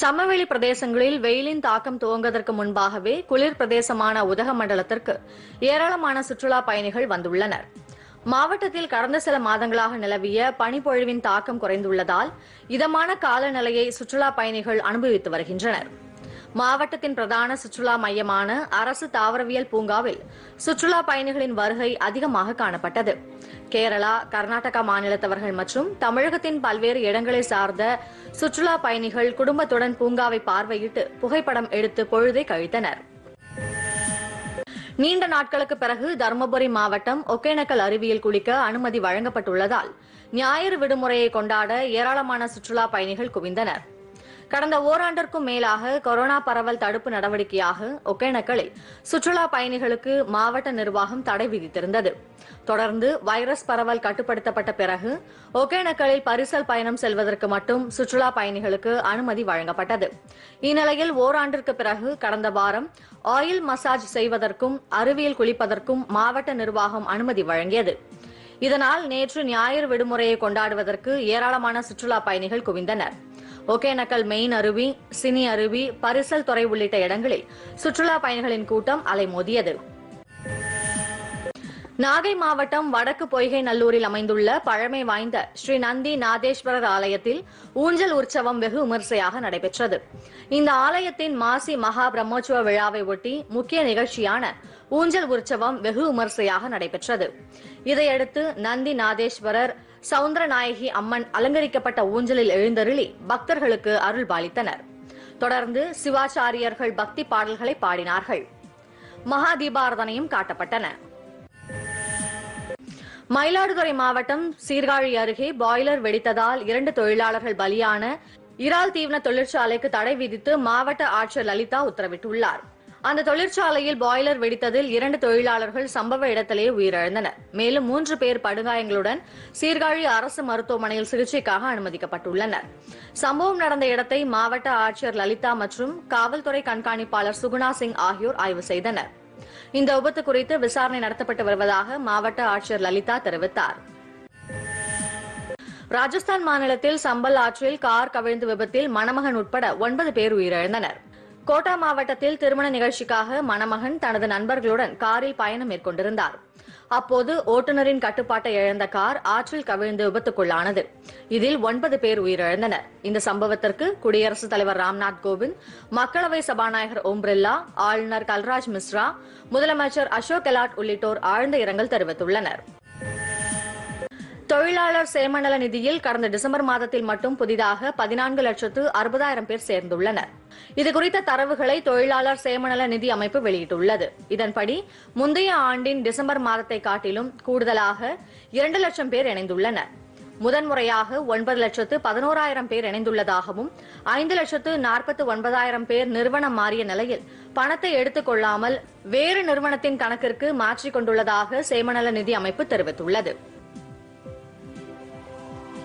சமவெளி பிரதேசங்களில் வெயிலின் தாக்கம் துவங்குவதற்கு முன்பாகவே குளிர் பிரதேசமான உதகமண்டலத்திற்கு ஏராளமான சுற்றுலா பயணிகள் வந்துள்ளனர். மாவட்டத்தில் கடந்த சில மாதங்களாக நிலவிய பனிப்பொழிவின் தாக்கம் குறைந்துள்ளதால் இதமான காலநிலையை சுற்றுலா பயணிகள் அனுபவித்து வருகின்றனர். மாவட்டத்தின் பிரதான சுற்றுலா மையமான அரசு தாவரவியல் பூங்காவில் சுற்றுலா பயணிகளின் வருகை அதிகமாக காணப்பட்டது. கேரளா கர்நாடகா மாநிலத்தவர்கள் மற்றும் தமிழகத்தின் பல்வேறு இடங்களை சார்ந்த சுற்றுலா பயணிகள் குடும்பத்துடன் பூங்காவை பார்வையிட்டு புகைப்படம் எடுத்து பொழுதை கழித்தனர். நீண்ட நாட்களுக்கு பிறகு தருமபுரி மாவட்டம் ஒகேனக்கல் அருவியில் குளிக்க அனுமதி வழங்கப்பட்டுள்ளதால் ஞாயிறு விடுமுறையை கொண்டாட ஏராளமான சுற்றுலா பயணிகள் குவிந்தனர். கடந்த ஓராண்டிற்கும் மேலாக கொரோனா பரவல் தடுப்பு நடவடிக்கையாக ஒகேனக்கலில் சுற்றுலா பயணிகளுக்கு மாவட்ட நிர்வாகம் தடை விதித்திருந்தது. தொடர்ந்து வைரஸ் பரவல் கட்டுப்படுத்தப்பட்ட பிறகு ஒகேனக்கலில் பரிசல் பயணம் செல்வதற்கு மட்டும் சுற்றுலா பயணிகளுக்கு அனுமதி வழங்கப்பட்டது. இந்நிலையில் ஓராண்டிற்கு பிறகு கடந்த வாரம் ஆயில் மசாஜ் செய்வதற்கும் அருவியில் குளிப்பதற்கும் மாவட்ட நிர்வாகம் அனுமதி வழங்கியது. இதனால் நேற்று ஞாயிறு விடுமுறையை கொண்டாடுவதற்கு ஏராளமான சுற்றுலா பயணிகள் குவிந்தனர். ஒகேனக்கல் மெயின் அருவி சினி அருவி பரிசல் துறை உள்ளிட்ட இடங்களில் சுற்றுலா பயணிகளின் கூட்டம் அலைமோதியது. நாகை மாவட்டம் வடக்கு பொய்கை நல்லூரில் அமைந்துள்ள பழமை வாய்ந்த ஸ்ரீ நந்தி நாதேஸ்வரர் ஆலயத்தில் ஊஞ்சல் உற்சவம் வெகு விமர்சையாக நடைபெற்றது. இந்த ஆலயத்தின் மாசி மகா பிரம்மோற்சவ விழாவை ஒட்டி முக்கிய நிகழ்ச்சியான ஊஞ்சல் உற்சவம் வெகு விமர்சையாக நடைபெற்றது. இதையடுத்து நந்தி நாதேஸ்வரர் சவுந்தரநாயகி அம்மன் அலங்கரிக்கப்பட்ட ஊஞ்சலில் எழுந்தருளி பக்தர்களுக்கு அருள் பாலித்தனர் தொடர்ந்து சிவாச்சாரியர்கள் பக்தி பாடல்களை பாடினார்கள். மகா தீபாரதனையும் காட்டப்பட்டன. மயிலாடுதுறை மாவட்டம் சீர்காழி அருகே பாய்லர் வெடித்ததால் இரண்டு தொழிலாளர்கள் பலியான இறால் தீவன தொழிற்சாலைக்கு தடை விதித்து மாவட்ட ஆட்சியர் லலிதா உத்தரவிட்டுள்ளார். அந்த தொழிற்சாலையில் பாய்லர் வெடித்ததில் இரண்டு தொழிலாளர்கள் சம்பவ இடத்திலேயே உயிரிழந்தனர். மேலும் மூன்று பேர் படுகாயங்களுடன் சீர்காழி அரசு மருத்துவமனையில் சிகிச்சைக்காக அனுமதிக்கப்பட்டுள்ளனர். சம்பவம் நடந்த இடத்தை மாவட்ட ஆட்சியர் லலிதா மற்றும் காவல்துறை கண்காணிப்பாளர் சுகுணா சிங் ஆகியோர் ஆய்வு செய்தனர். இந்த விபத்து குறித்து விசாரணை நடத்தப்பட்டு வருவதாக மாவட்ட ஆட்சியர் லலிதா தெரிவித்தார். ராஜஸ்தான் மாநிலத்தில் சம்பல் ஆற்றில் கார் கவிழ்ந்து விபத்தில் மணமகன் உட்பட ஒன்பது பேர் உயிரிழந்தனர். கோட்டா மாவட்டத்தில் திருமண நிகழ்ச்சிக்காக மணமகன் தனது நண்பர்களுடன் காரில் பயணம் மேற்கொண்டிருந்தார். அப்போது ஓட்டுநரின் கட்டுப்பாட்டை இழந்த கார் ஆற்றில் கவிழ்ந்து விபத்துக்குள்ளானது. இதில் ஒன்பது பேர் உயிரிழந்தனர். இந்த சம்பவத்திற்கு குடியரசுத் தலைவர் ராம்நாத் கோவிந்த் மக்களவை சபாநாயகர் ஓம் பிர்லா ஆளுநர் கல்ராஜ் மிஸ்ரா முதலமைச்சர் அசோக் கெலாட் உள்ளிட்டோர் ஆழ்ந்த இரங்கல் தெரிவித்துள்ளனர். தொழிலாளர் சேமநல நிதியில் கடந்த டிசம்பர் மாதத்தில் மட்டும் புதிதாக பதினான்கு லட்சத்து அறுபதாயிரம் பேர் சேர்ந்துள்ளனர். இதுகுறித்த தரவுகளை தொழிலாளர் சேமநல நிதி அமைப்பு வெளியிட்டுள்ளது. இதன்படி முந்தைய ஆண்டின் டிசம்பர் மாதத்தை காட்டிலும் கூடுதலாக இரண்டு லட்சம் பேர் இணைந்துள்ளனர். முதன்முறையாக ஒன்பது லட்சத்து பதினோராயிரம் பேர் இணைந்துள்ளதாகவும் ஐந்து லட்சத்து நாற்பத்து ஒன்பதாயிரம் பேர் நிறுவனம் மாறிய நிலையில் பணத்தை எடுத்துக் கொள்ளாமல் வேறு நிறுவனத்தின் கணக்கிற்கு மாற்றிக் கொண்டுள்ளதாக சேமநல நிதி அமைப்பு தெரிவித்துள்ளது.